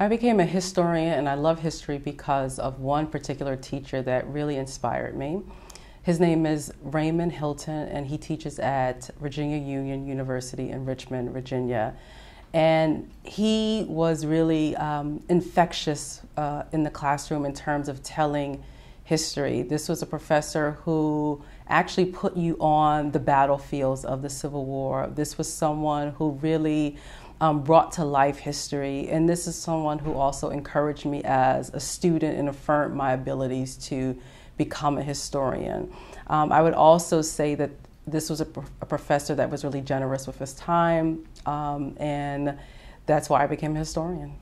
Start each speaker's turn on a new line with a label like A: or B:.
A: I became a historian, and I love history because of one particular teacher that really inspired me. His name is Raymond Hylton, and he teaches at Virginia Union University in Richmond, Virginia. And he was really um, infectious uh, in the classroom in terms of telling history. This was a professor who actually put you on the battlefields of the Civil War. This was someone who really um, brought to life history. And this is someone who also encouraged me as a student and affirmed my abilities to become a historian. Um, I would also say that this was a, a, professor that was really generous with his time, um, and that's why I became a historian.